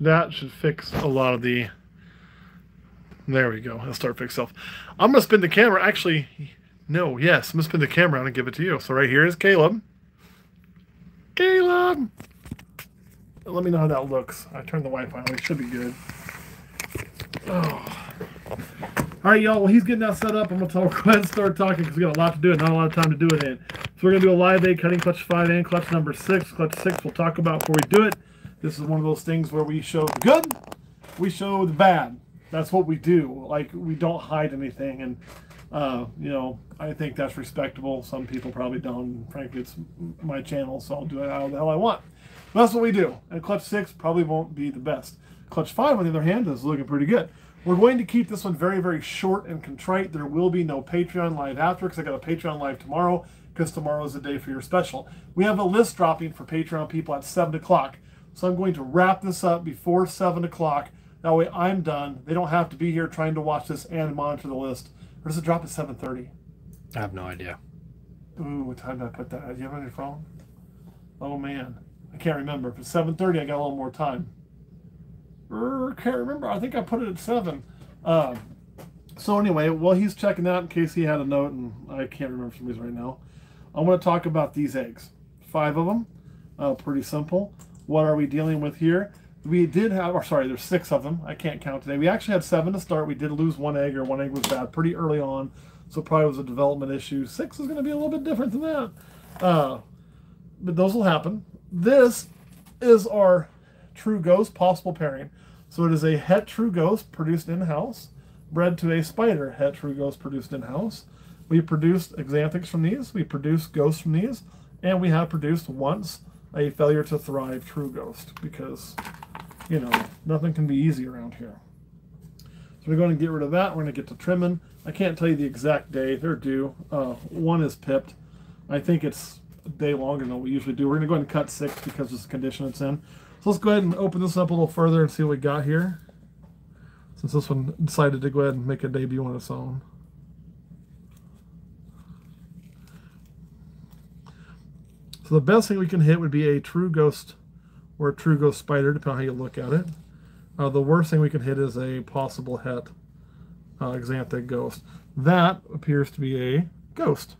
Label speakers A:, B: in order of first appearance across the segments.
A: That should fix a lot of the... There we go. It'll start fix itself. I'm to spin the camera. Actually, no, yes. I'm to spin the camera and give it to you. So right here is Caleb. Caleb! Let me know how that looks. I turned the Wi-Fi on. It should be good. Oh. All right, y'all. Well, he's getting that set up. I'm to tell ahead and start talking because we got a lot to do and not a lot of time to do it in. So we're to do a live A cutting clutch 5 and clutch number 6. Clutch 6 we'll talk about before we do it. This is one of those things where we show the good, we show the bad. That's what we do. Like, we don't hide anything. And, uh, you know, I think that's respectable. Some people probably don't. Frankly, it's my channel, so I'll do it how the hell I want. But that's what we do. And Clutch 6 probably won't be the best. Clutch 5, on the other hand, is looking pretty good. We're going to keep this one very, very short and contrite. There will be no Patreon live after because I got a Patreon live tomorrow because tomorrow is the day for your special. We have a list dropping for Patreon people at 7 o'clock. So I'm going to wrap this up before 7 o'clock. That way I'm done. They don't have to be here trying to watch this and monitor the list. Or does it drop at 7.30?
B: I have no idea.
A: Ooh, what time did I put that? Do you have it on your phone? Oh, man. I can't remember. If it's 7.30, I got a little more time. Er, can't remember. I think I put it at 7. Uh, so anyway, while he's checking that in case he had a note, and I can't remember for some reason right now, I want to talk about these eggs. Five of them. Uh, pretty simple. What are we dealing with here? We did have, or sorry, there's six of them. I can't count today. We actually had seven to start. We did lose one egg, or one egg was bad pretty early on, so probably was a development issue. Six is going to be a little bit different than that. Uh, but those will happen. This is our True Ghost possible pairing. So it is a Het True Ghost produced in-house, bred to a Spider Het True Ghost produced in-house. We produced Xanthics from these, we produced Ghosts from these, and we have produced once a Failure to Thrive True Ghost because, you know, nothing can be easy around here. So we're going to get rid of that. We're going to get to trimming. I can't tell you the exact day they're due. Uh, one is pipped. I think it's a day longer than we usually do. We're going to go ahead and cut six because of the condition it's in. So let's go ahead and open this up a little further and see what we got here. Since this one decided to go ahead and make a debut on its own. So the best thing we can hit would be a true ghost or a true ghost spider, depending on how you look at it. Uh, the worst thing we can hit is a possible het uh, Xanthic ghost. That appears to be a ghost.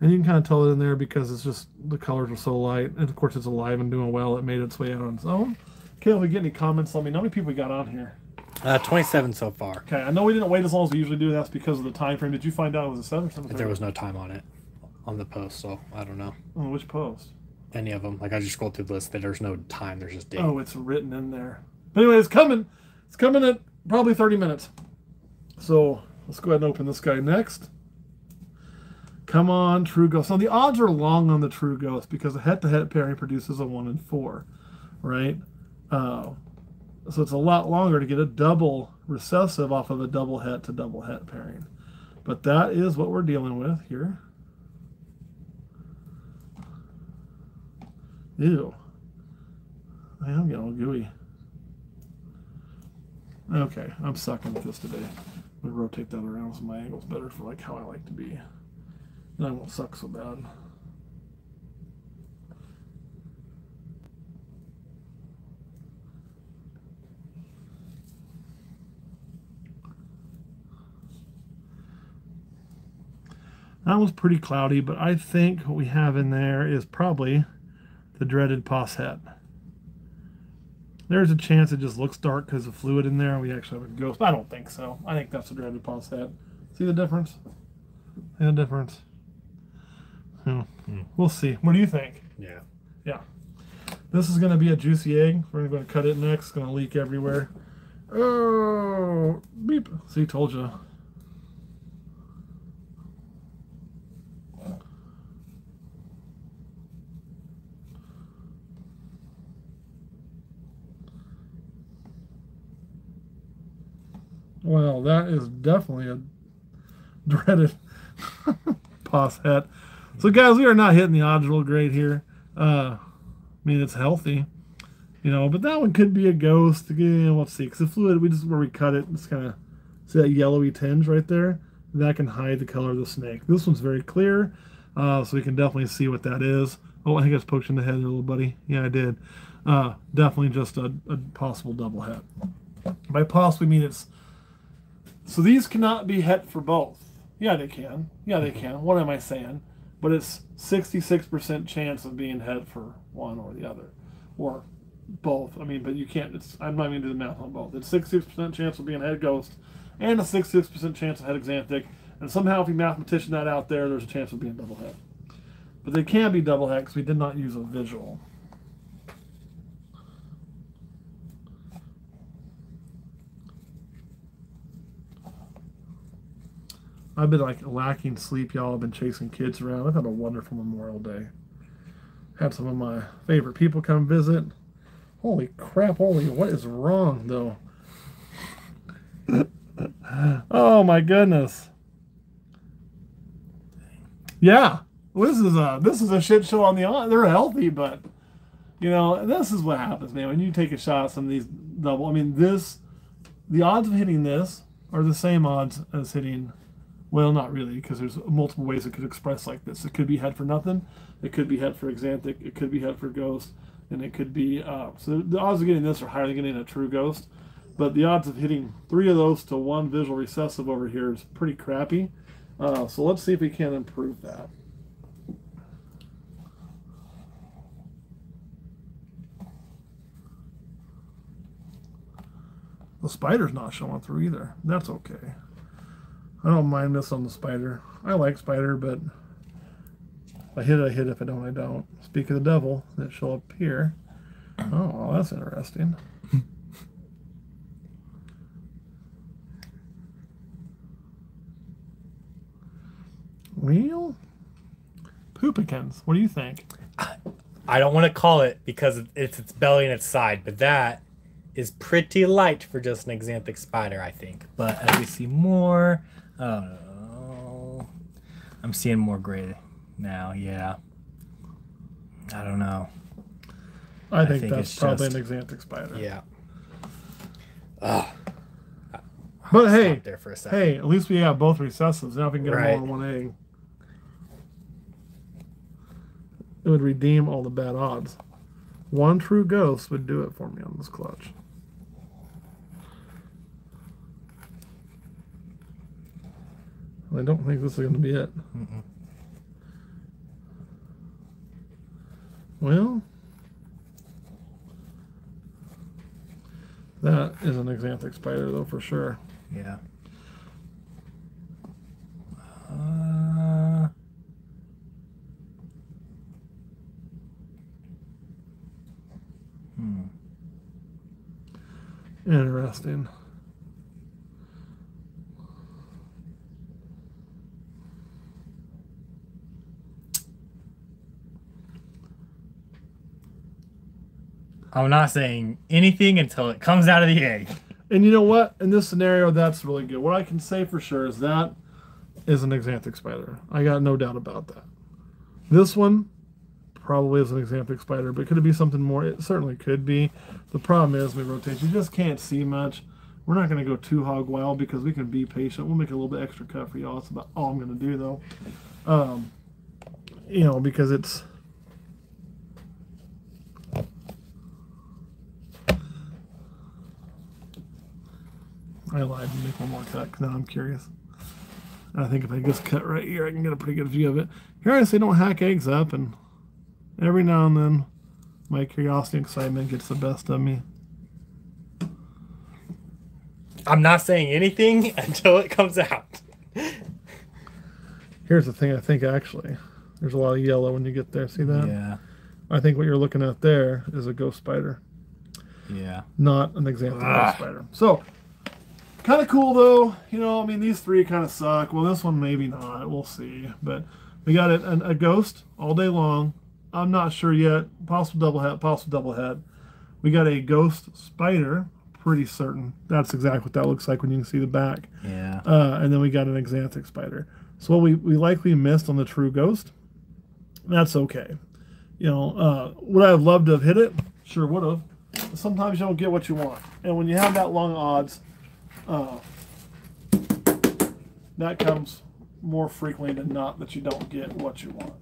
A: And you can kind of tell it in there because it's just the colors are so light. And of course it's alive and doing well. It made its way out on its own. Okay, if we get any comments, let me know how many people we got on here.
B: Uh, 27 so far.
A: Okay, I know we didn't wait as long as we usually do. That's because of the time frame. Did you find out it was a 7 or 7
B: There was no time on it on the post, so I don't know.
A: Oh, which post?
B: Any of them. Like I just scrolled through the list. There's no time. There's just date.
A: Oh, it's written in there. But anyway, it's coming. It's coming at probably 30 minutes. So let's go ahead and open this guy next. Come on, True Ghost. So the odds are long on the True Ghost because a het-to-het pairing produces a 1 in 4, right? Uh, so it's a lot longer to get a double recessive off of a double het to double het pairing. But that is what we're dealing with here. Ew. I am getting all gooey. Okay, I'm sucking with this today. I'm gonna rotate that around so my angle's better for like how I like to be. And I won't suck so bad. That was pretty cloudy, but I think what we have in there is probably the dreaded pos het. There's a chance it just looks dark because of fluid in there. We actually have a ghost. I don't think so. I think that's the dreaded pos het. See the difference? See the difference? Hmm. We'll see. What do you think?
B: Yeah.
A: Yeah. This is going to be a juicy egg. We're going to cut it next. It's going to leak everywhere. Oh, beep. See, told you. Well, that is definitely a dreaded pos het. So, guys, we are not hitting the odds real great here. Uh, I mean, it's healthy, you know, but that one could be a ghost. Again, let's see, because the fluid, we just where we cut it, it's kind of see that yellowy tinge right there. That can hide the color of the snake. This one's very clear, uh, so we can definitely see what that is. Oh, I think I just poked in the head there, little buddy. Yeah, I did. Uh, definitely just a, a possible double het. By possibly mean it's so these cannot be het for both. Yeah, they can. Yeah, they can. What am I saying? But it's 66% chance of being het for one or the other, or both. I mean, but you can't. It's I'm not gonna do the math on both. It's 66% chance of being het ghost, and a 66% chance of het axanthic. And somehow, if you mathematician that out there, there's a chance of being double het. But they can be double het because we did not use a visual. I've been like lacking sleep, y'all. I've been chasing kids around. I've had a wonderful Memorial Day. Had some of my favorite people come visit. Holy crap, holy, what is wrong though? oh my goodness. Yeah. This is a this is a shit show on the. They're healthy, but you know, this is what happens, man. When you take a shot at some of these double I mean this the odds of hitting this are the same odds as hitting well, not really, because there's multiple ways it could express like this. It could be het for nothing, it could be het for axanthic, it could be het for ghost, and it could be. Uh, so the odds of getting this are higher than getting a true ghost, but the odds of hitting three of those to one visual recessive over here is pretty crappy. Uh, so let's see if we can improve that. The spider's not showing through either. That's okay. I don't mind this on the spider. I like spider, but if I hit, it, I hit. If I don't, I don't. Speak of the devil, that up here. Oh, well, that's interesting. Real poopikins. What do you think?
C: I don't want to call it because it's its belly and its side, but that is pretty light for just an axanthic spider, I think. But as we see more, oh, I'm seeing more gray now. Yeah, I don't know.
A: I think,
C: think
A: that's probably
C: just-
A: an axanthic spider.
C: Yeah. Ugh.
A: But hey,
C: there for a second.
A: hey, at least we have both recessives. Now we can get
C: Right.
A: them all in one egg. It would redeem all the bad odds. One true ghost would do it for me on this clutch. I don't think this is going to be it.
C: Mm-mm.
A: Well, that is an axanthic spider, though, for sure.
C: Yeah. Uh, hmm.
A: Interesting.
C: I'm not saying anything until it comes out of the egg.
A: And you know what? In this scenario, that's really good. What I can say for sure is that is an axanthic spider. I got no doubt about that. This one probably is an axanthic spider, but could it be something more? It certainly could be. The problem is, we rotate. You just can't see much. We're not going to go too hog wild because we can be patient. We'll make a little bit extra cut for y'all. That's about all I'm going to do, though. Um, you know, because it's I lied and make one more cut 'cause now I'm curious. And I think if I just cut right here, I can get a pretty good view of it. Here I say don't hack eggs up, and every now and then my curiosity and excitement gets the best of me.
C: I'm not saying anything until it comes out.
A: Here's the thing I think actually. There's a lot of yellow when you get there. See that?
C: Yeah.
A: I think what you're looking at there is a ghost spider,
C: Yeah.
A: not an example
C: Ah.
A: ghost spider. So, kind of cool though. You know, I mean, these three kind of suck. Well, this one maybe not. We'll see. But we got a, a, a ghost all day long. I'm not sure yet. Possible double het. Possible double het. We got a ghost spider. Pretty certain. That's exactly what that looks like when you can see the back.
C: Yeah.
A: Uh, and then we got an axanthic spider. So what we, we likely missed on the true ghost, that's okay. You know, uh, would I have loved to have hit it? Sure would have. Sometimes you don't get what you want. And when you have that long odds, uh, that comes more frequently than not that you don't get what you want.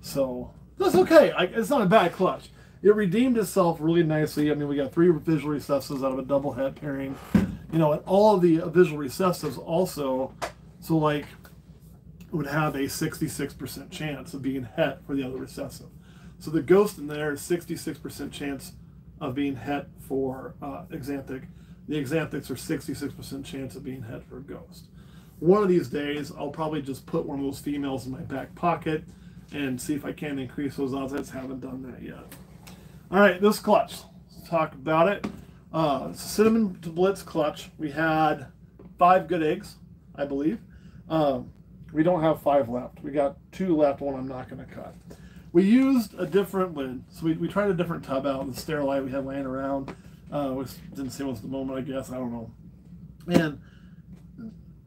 A: So that's okay. I, it's not a bad clutch. it redeemed itself really nicely. I mean, we got three visual recessives out of a double het pairing. You know, and all of the visual recessives also, so like, would have a 66% chance of being het for the other recessive. So the ghost in there is 66% chance of being het for uh, Axanthic. The Axanthics are 66% chance of being het for a ghost. One of these days, I'll probably just put one of those females in my back pocket and see if I can increase those odds. I just haven't done that yet. All right, this clutch. Let's talk about it. Uh, cinnamon to blitz clutch. We had five good eggs, I believe. Um, we don't have five left. We got two left, one I'm not going to cut. We used a different lid. So we, we tried a different tub out, the sterilite we had laying around, uh, which didn't seem was the moment, I guess. I don't know. And,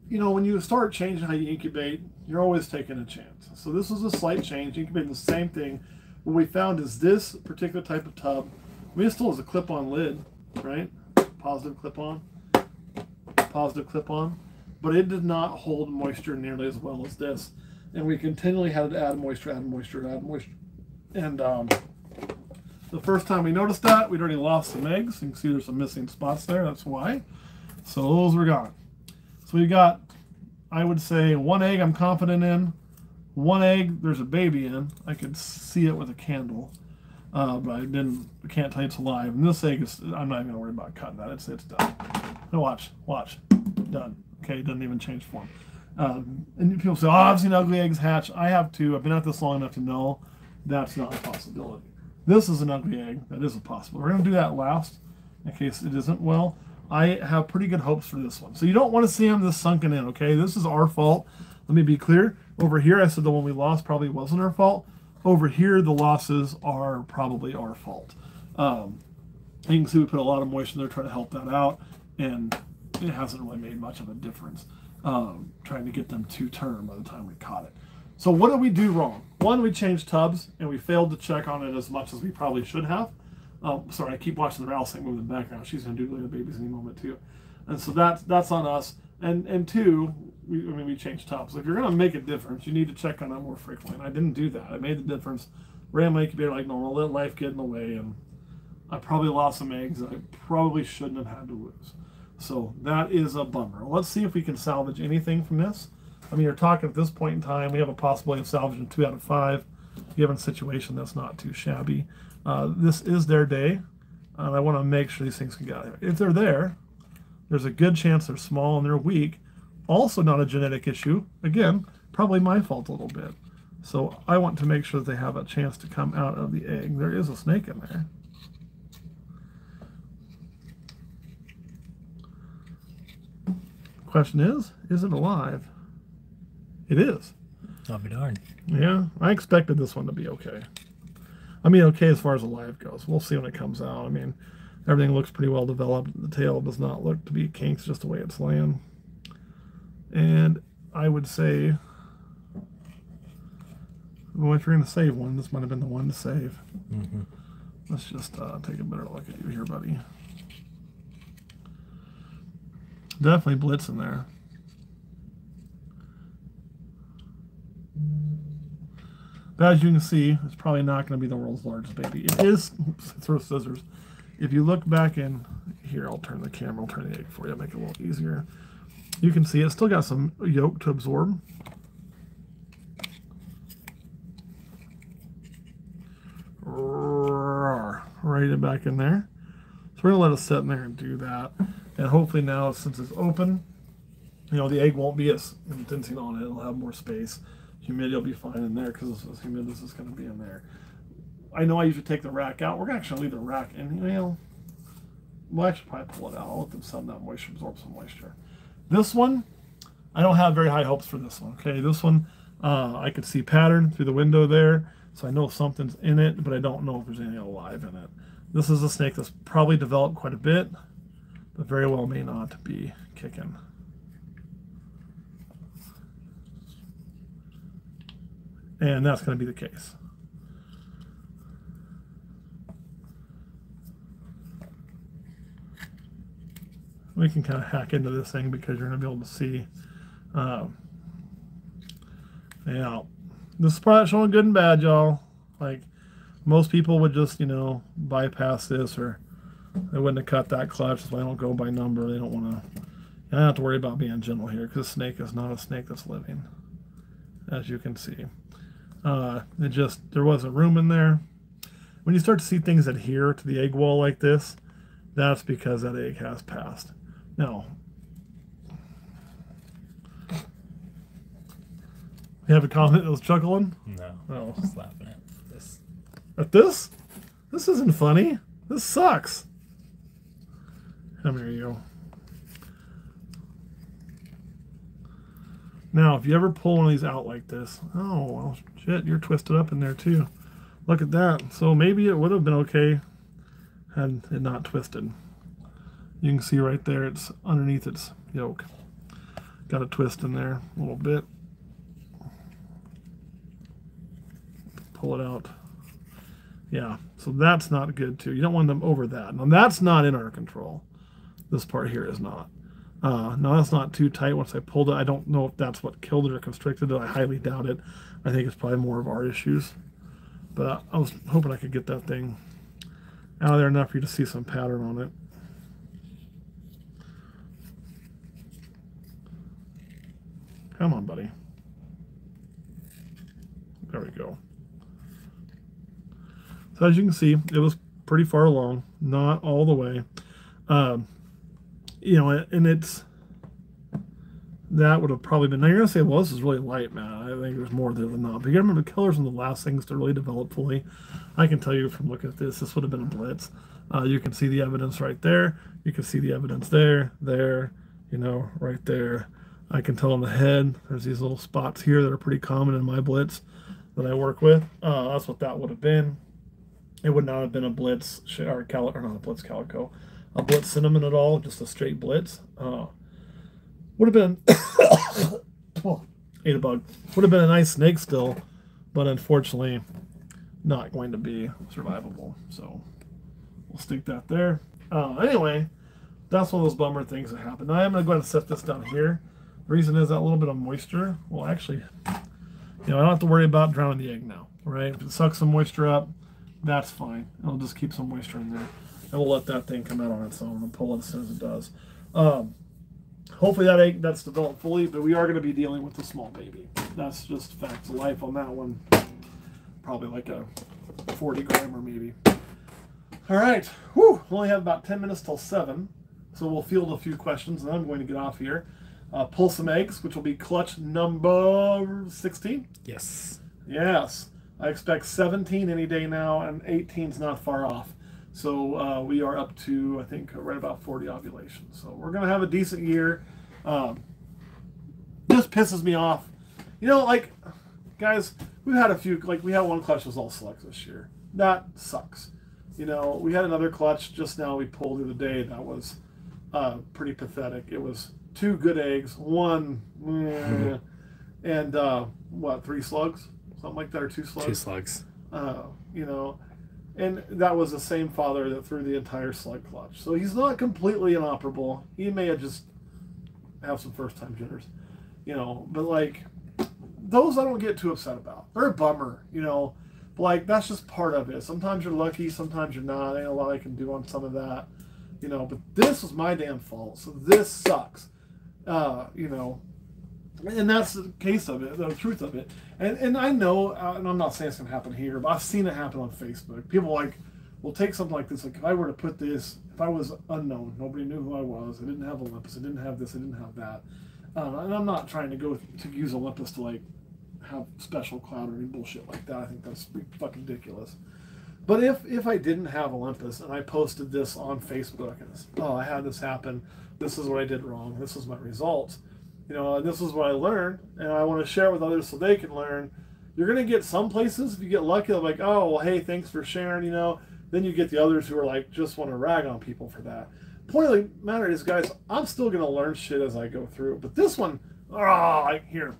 A: you know, when you start changing how you incubate, you're always taking a chance. So this was a slight change, incubating the same thing. What we found is this particular type of tub, it still has a clip-on lid, right? Positive clip-on, positive clip-on but it did not hold moisture nearly as well as this. And we continually had to add moisture, add moisture, add moisture. And um, the first time we noticed that, we'd already lost some eggs. You can see there's some missing spots there. That's why. So those were gone. So we got, I would say, one egg I'm confident in. One egg, there's a baby in. I could see it with a candle. Uh, but I didn't, I can't tell you it's alive. And this egg is, I'm not even gonna worry about cutting that. It's, it's done. Now watch, watch, done. Okay, it doesn't even change form. Um, and people say, "Oh, I've seen ugly eggs hatch." I have too. I've been at this long enough to know that's not a possibility. This is an ugly egg. That is a possibility. We're going to do that last in case it isn't. Well, I have pretty good hopes for this one. So you don't want to see them this sunken in. Okay, this is our fault. Let me be clear. Over here, I said the one we lost probably wasn't our fault. Over here, the losses are probably our fault. Um, you can see we put a lot of moisture in there trying to help that out, and it hasn't really made much of a difference um, trying to get them to term by the time we caught it. So what did we do wrong? One, we changed tubs and we failed to check on it as much as we probably should have. Um, sorry, I keep watching the rattlesnake move in the background. She's to do the babies any moment too, and so that's that's on us. And and two, we, I mean we changed tubs. If you're going to make a difference, you need to check on it more frequently. And I didn't do that. I made the difference. Ran my incubator like normal. Let life get in the way, and I probably lost some eggs I probably shouldn't have had to lose. So that is a bummer. Let's see if we can salvage anything from this. I mean, you're talking at this point in time, we have a possibility of salvaging two out of five. Given a situation that's not too shabby. Uh, this is their day, and I want to make sure these things can get out of here. If they're there, there's a good chance they're small and they're weak. Also, not a genetic issue. Again, probably my fault a little bit. So I want to make sure they have a chance to come out of the egg. There is a snake in there. Question is, is it alive? It is.
C: I'll be darned.
A: Yeah, I expected this one to be okay. I mean, okay as far as alive goes. We'll see when it comes out. I mean, everything looks pretty well developed. The tail does not look to be kinks, just the way it's laying. And I would say, well, if you're going to save one, this might have been the one to save.
C: Mm-hmm.
A: Let's just uh, take a better look at you here, buddy. Definitely blitz in there. But as you can see, it's probably not going to be the world's largest baby. It is, throw scissors. If you look back in here, I'll turn the camera, I'll turn the egg for you, make it a little easier. You can see it's still got some yolk to absorb. Right it back in there. So we're gonna let it sit in there and do that. And hopefully now, since it's open, you know, the egg won't be as indenting on it. It'll have more space. Humidity will be fine in there because as humid as it's going to be in there. I know I usually take the rack out. We're actually leave the rack in. Know, we'll actually probably pull it out. I'll let them sun that moisture, absorb some moisture. This one, I don't have very high hopes for this one. Okay, this one, uh, I could see pattern through the window there, so I know something's in it, but I don't know if there's anything alive in it. This is a snake that's probably developed quite a bit, but very well may not be kicking. And that's going to be the case. We can kind of hack into this thing because you're going to be able to see. Um, yeah, this is probably showing good and bad, y'all. Like, Most people would just, you know, bypass this or they wouldn't have cut that clutch. So I don't go by number. They don't want to. I don't have to worry about being gentle here because snake is not a snake that's living, as you can see. Uh, it just there wasn't room in there. When you start to see things adhere to the egg wall like this, that's because that egg has passed. Now, you have a comment that was chuckling
C: No.
A: Oh.
C: Just laughing at this.
A: at this. This isn't funny. This sucks. Come here, you. Now, if you ever pull one of these out like this, oh well, shit, you're twisted up in there too. Look at that. So maybe it would have been okay had it not twisted. You can see right there, it's underneath its yoke. Got a twist in there a little bit. Pull it out. Yeah, so that's not good too. You don't want them over that. Now that's not in our control. This part here is not. Uh, no, that's not too tight. Once I pulled it, I don't know if that's what killed it or constricted it. I highly doubt it. I think it's probably more of our issues. But I was hoping I could get that thing out of there enough for you to see some pattern on it. Come on, buddy. There we go. So as you can see, it was pretty far along, not all the way. Um, you know, and it's that would have probably been. Now you're gonna say, well, this is really light, man. I think there's more there than not. But you gotta remember, colors are the last things to really develop fully. I can tell you from looking at this, this would have been a blitz. Uh, you can see the evidence right there. You can see the evidence there, there, you know, right there. I can tell on the head. There's these little spots here that are pretty common in my blitz that I work with. Uh, that's what that would have been. It would not have been a blitz or cal or not a blitz calico, a blitz cinnamon at all, just a straight blitz. Uh, would have been oh, ate a bug. Would have been a nice snake still, but unfortunately, not going to be survivable. So we'll stick that there. Uh, anyway, that's one of those bummer things that happen. Now I'm going to go ahead and set this down here. The reason is that a little bit of moisture. Well, actually, you know, I don't have to worry about drowning the egg now, right? If it sucks some moisture up, that's fine. It'll just keep some moisture in there. And we'll let that thing come out on its own and pull it as soon as it does. Um, hopefully that egg that's developed fully, but we are going to be dealing with a small baby. That's just fact of life on that one. Probably like a 40 grammer maybe. All right. Whew. We only have about 10 minutes till 7. So we'll field a few questions and I'm going to get off here. Uh, pull some eggs, which will be clutch number 16.
C: Yes.
A: Yes. I expect 17 any day now, and 18 is not far off. So uh, we are up to, I think, right about 40 ovulations. So we're going to have a decent year. Um, this pisses me off. You know, like, guys, we've had a few, like, we had one clutch that was all selects this year. That sucks. You know, we had another clutch just now we pulled the other day that was uh, pretty pathetic. It was two good eggs, one, eh, and uh, what, three slugs? Something like that, or two slugs?
B: Two slugs.
A: uh, you know, and that was the same father that threw the entire slug clutch. So he's not completely inoperable. He may have just have some first time jitters, you know, but like those I don't get too upset about. They're a bummer, you know, but like that's just part of it. Sometimes you're lucky, sometimes you're not. Ain't a lot I can do on some of that, you know. But this was my damn fault, so this sucks, uh, you know and that's the case of it, the truth of it. And and I know, uh, and I'm not saying it's gonna happen here, but I've seen it happen on Facebook. People like will take something like this. Like if I were to put this, if I was unknown, nobody knew who I was. I didn't have Olympus. I didn't have this. I didn't have that. Uh, and I'm not trying to go to use Olympus to like have special cloud or any bullshit like that. I think that's fucking ridiculous. But if if I didn't have Olympus and I posted this on Facebook and oh I had this happen, this is what I did wrong. This is my results you know, and this is what I learned, and I want to share with others so they can learn. You're gonna get some places if you get lucky, they're like, oh, well, hey, thanks for sharing, you know. Then you get the others who are like, just want to rag on people for that. Point of the matter is, guys, I'm still gonna learn shit as I go through. But this one, oh, I here,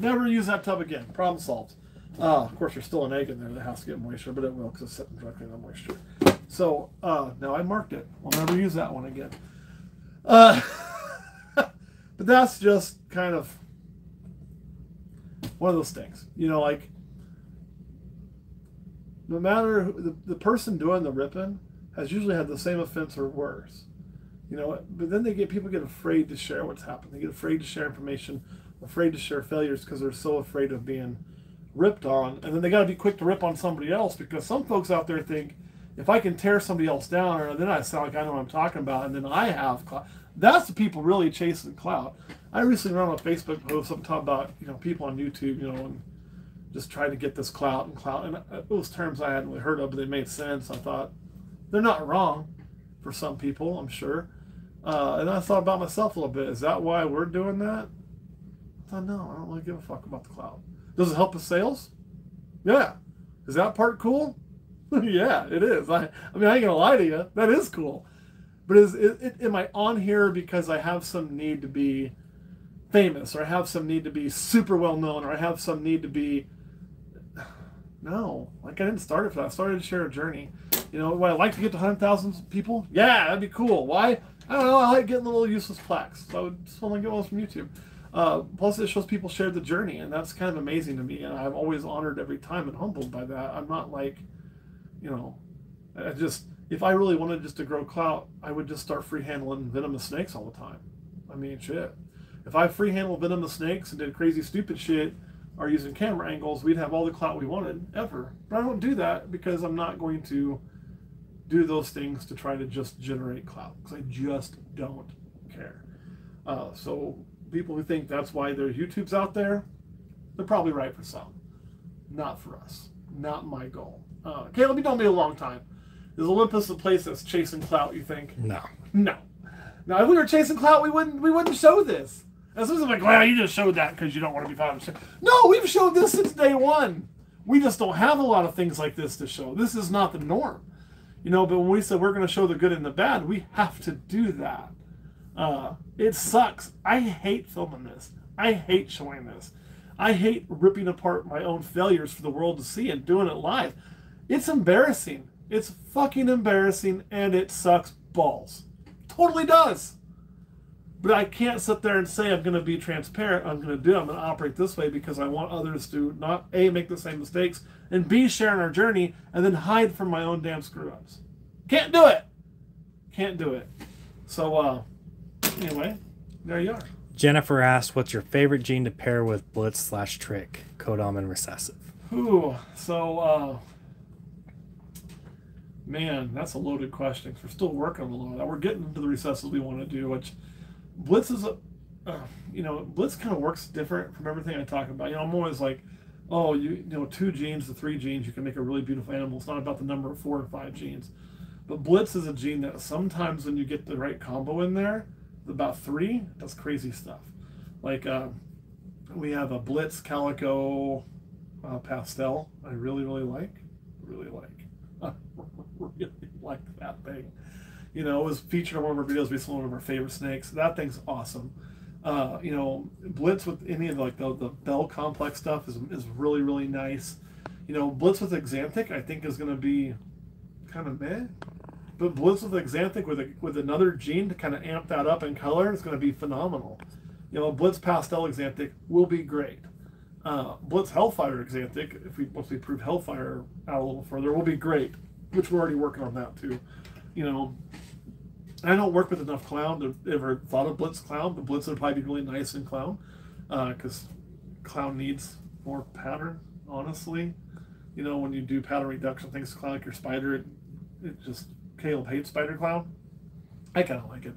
A: never use that tub again. Problem solved. Uh, of course, there's still an egg in there that has to get moisture, but it will because it's sitting directly the moisture. So uh, now I marked it. We'll never use that one again. Uh, but that's just kind of one of those things. You know, like no matter who, the, the person doing the ripping has usually had the same offense or worse. You know, but then they get people get afraid to share what's happened. They get afraid to share information, afraid to share failures because they're so afraid of being ripped on. And then they got to be quick to rip on somebody else because some folks out there think if I can tear somebody else down, or then I sound like I know what I'm talking about, and then I have. That's the people really chasing the clout. I recently ran on a Facebook post something talking about you know people on YouTube, you know, and just trying to get this clout and clout, and those terms I hadn't really heard of, but they made sense. I thought they're not wrong for some people, I'm sure. Uh, and I thought about myself a little bit. Is that why we're doing that? I thought, no, I don't really give a fuck about the clout. Does it help with sales? Yeah. Is that part cool? yeah, it is. I, I mean, I ain't gonna lie to you. That is cool. But is it, it, am I on here because I have some need to be famous, or I have some need to be super well known, or I have some need to be? No, like I didn't start it for that. I started to share a journey. You know, would I like to get to hundred thousand people? Yeah, that'd be cool. Why? I don't know. I like getting little useless plaques. So I would just want to get one from YouTube. Uh, plus, it shows people shared the journey, and that's kind of amazing to me. And I'm always honored every time and humbled by that. I'm not like, you know, I just if I really wanted just to grow clout, I would just start free handling venomous snakes all the time. I mean, shit. If I free handled venomous snakes and did crazy stupid shit, or using camera angles, we'd have all the clout we wanted ever. But I don't do that because I'm not going to do those things to try to just generate clout because I just don't care. Uh, so people who think that's why there's YouTube's out there, they're probably right for some. Not for us. Not my goal. Uh, Caleb, you know me a long time. Is Olympus a place that's chasing clout? You think?
B: No.
A: No. Now, if we were chasing clout, we wouldn't. We wouldn't show this. As soon as I'm like, well, you just showed that because you don't want to be found. No, we've showed this since day one. We just don't have a lot of things like this to show. This is not the norm, you know. But when we said we're going to show the good and the bad, we have to do that. Uh, it sucks. I hate filming this. I hate showing this. I hate ripping apart my own failures for the world to see and doing it live. It's embarrassing. It's fucking embarrassing and it sucks balls. Totally does. But I can't sit there and say I'm going to be transparent. I'm going to do. It. I'm going to operate this way because I want others to not a make the same mistakes and b share in our journey and then hide from my own damn screw ups. Can't do it. Can't do it. So uh, anyway, there you are.
B: Jennifer asked, "What's your favorite gene to pair with Blitz slash Trick, Codom and Recessive?"
A: Ooh, so uh, man, that's a loaded question. We're still working on a lot of that. We're getting into the recesses we want to do, which Blitz is a, uh, you know, Blitz kind of works different from everything I talk about. You know, I'm always like, oh, you, you know, two genes to three genes, you can make a really beautiful animal. It's not about the number of four or five genes. But Blitz is a gene that sometimes when you get the right combo in there, about three, does crazy stuff. Like uh, we have a Blitz Calico uh, Pastel. I really, really like. Really like. Really like that thing. You know, it was featured on one of our videos. It's one of our favorite snakes. That thing's awesome. Uh, you know, Blitz with any of like the, the Bell complex stuff is, is really, really nice. You know, Blitz with Axanthic, I think, is going to be kind of meh. But Blitz with Axanthic with a, with another gene to kind of amp that up in color is going to be phenomenal. You know, Blitz Pastel Axanthic will be great. Uh, Blitz Hellfire Axanthic, if we once we prove Hellfire out a little further, will be great. Which we're already working on that too. You know, I don't work with enough clown to ever thought of Blitz clown, but Blitz would probably be really nice in clown because uh, clown needs more pattern. Honestly, you know, when you do pattern reduction things, clown like your spider, it, it just Caleb hates Spider Clown. I kind of like it,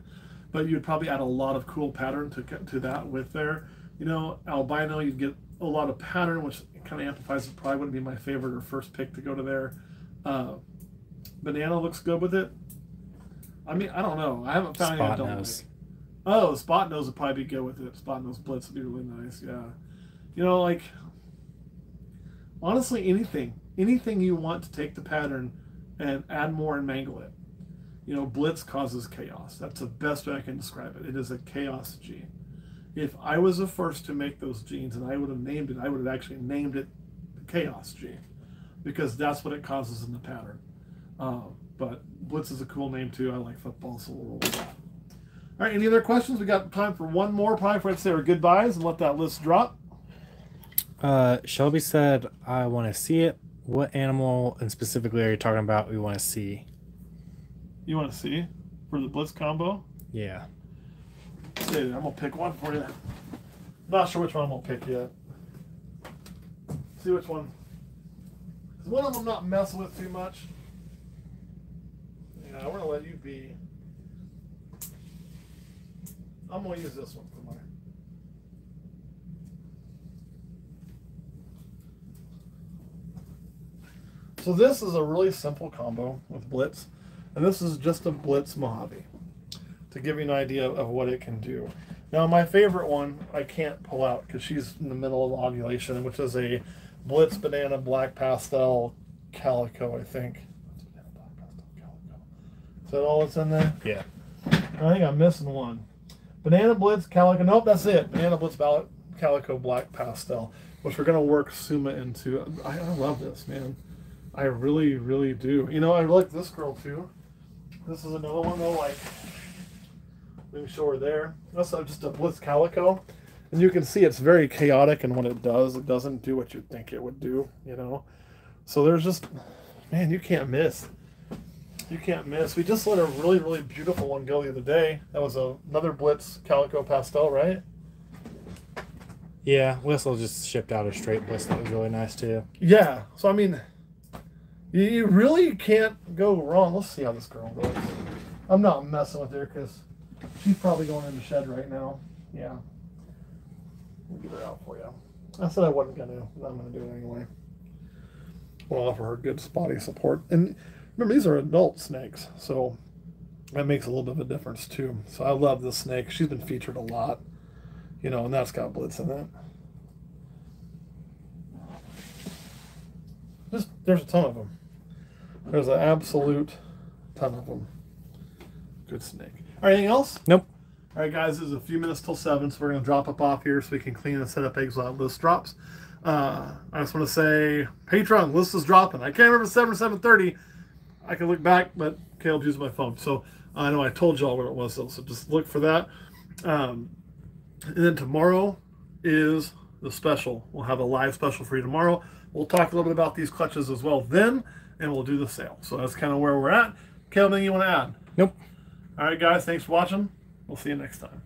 A: but you'd probably add a lot of cool pattern to get to that with there. You know, albino, you'd get a lot of pattern, which kind of amplifies it. Probably wouldn't be my favorite or first pick to go to there. Uh, banana looks good with it. I mean, I don't know. I haven't found
B: Spot
A: any I don't
B: nose.
A: like. Oh, spot nose would probably be good with it. Spot nose blitz would be really nice. Yeah, you know, like honestly, anything, anything you want to take the pattern and add more and mangle it. You know, blitz causes chaos. That's the best way I can describe it. It is a chaos gene. If I was the first to make those genes and I would have named it, I would have actually named it the chaos gene because that's what it causes in the pattern. Um, but blitz is a cool name too. I like football, so we'll roll with that. All right, any other questions? We got time for one more, probably for us to say our goodbyes and let that list drop.
B: Uh, Shelby said, "I want to see it, What animal and specifically are you talking about? We want to see.
A: You want to see for the blitz combo?
B: Yeah.
A: Dude, I'm gonna pick one for you. Not sure which one I'm gonna pick yet. See which one. one of them I'm not messing with too much. Yeah, we're gonna let you be. I'm gonna use this one for mine. So this is a really simple combo with Blitz, and this is just a Blitz Mojave to give you an idea of what it can do. Now, my favorite one I can't pull out because she's in the middle of ovulation, which is a Blitz Banana Black Pastel Calico, I think. Banana Black Pastel Calico. Is that all that's in there?
C: Yeah.
A: I think I'm missing one. Banana Blitz Calico. Nope, that's it. Banana Blitz Ballot Calico Black Pastel, which we're gonna work Suma into. I, I love this, man. I really, really do. You know, I like this girl too. This is another one though, like let me show her there. That's just a Blitz Calico. And you can see it's very chaotic and when it does. It doesn't do what you think it would do, you know. So there's just, man, you can't miss. You can't miss. We just let a really, really beautiful one go the other day. That was a, another Blitz Calico Pastel, right?
B: Yeah. Whistle just shipped out a straight Blitz that was really nice too.
A: Yeah. So, I mean, you, you really can't go wrong. Let's see how this girl goes. I'm not messing with her because she's probably going in the shed right now. Yeah. We'll get her out for you. I said I wasn't going to, but I'm going to do it anyway. We'll offer her good spotty support. And remember, these are adult snakes, so that makes a little bit of a difference too. So I love this snake. She's been featured a lot, you know, and that's got blitz in it. Just, there's a ton of them. There's an absolute ton of them. Good snake. All right, anything else?
B: Nope.
A: All right, guys, it's a few minutes till 7, so we're going to drop up off here so we can clean and set up eggs while list drops. Uh, I just want to say, Patreon, list is dropping. I can't remember 7 or 7.30. I can look back, but Caleb used my phone. So I know I told y'all what it was, though, so just look for that. Um, and then tomorrow is the special. We'll have a live special for you tomorrow. We'll talk a little bit about these clutches as well then, and we'll do the sale. So that's kind of where we're at. Caleb, anything you want to add?
B: Nope.
A: All right, guys, thanks for watching. We'll see you next time.